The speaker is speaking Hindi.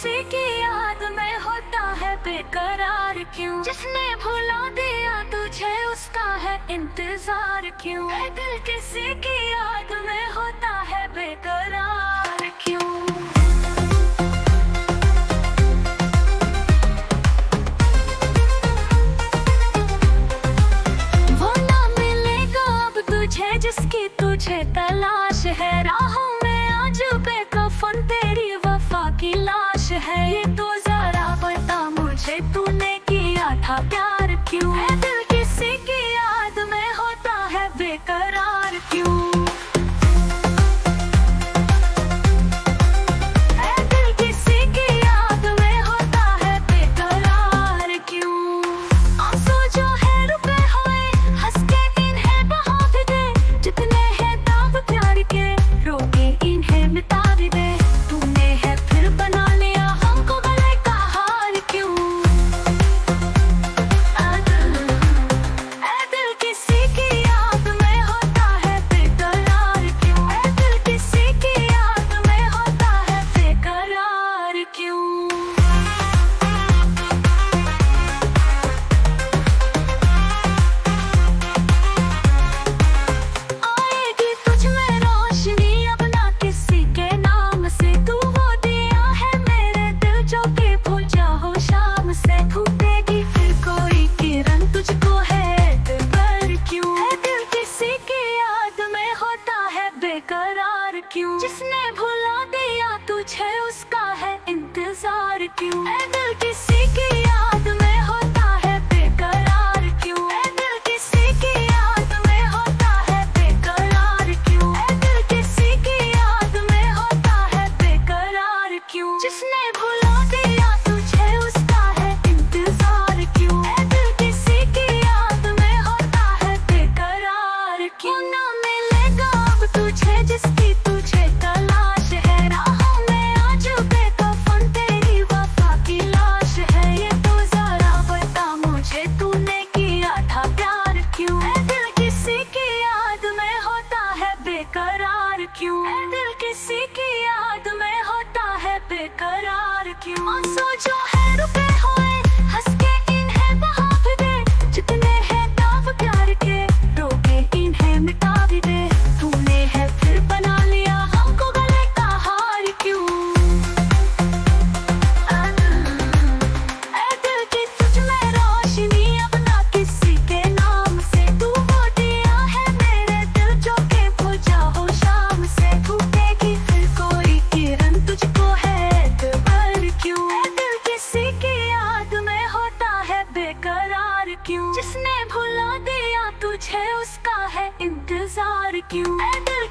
उसी की याद में होता है बेकरार क्यों? जिसने भुला दिया तुझे उसका है इंतज़ार क्यों? दिल किसी की याद में होता है बेकरार क्यों? जिसकी तुझे तलाश है। रा जिसने भुला दिया तुझे उसका है इंतज़ार क्यों? दिल किसी की याद क्यों? दिल किसी की याद में होता है बेकरार क्यों? सोचो बेकरार क्यों? जिसने भुला दिया तुझे उसका है इंतज़ार क्यों? दिल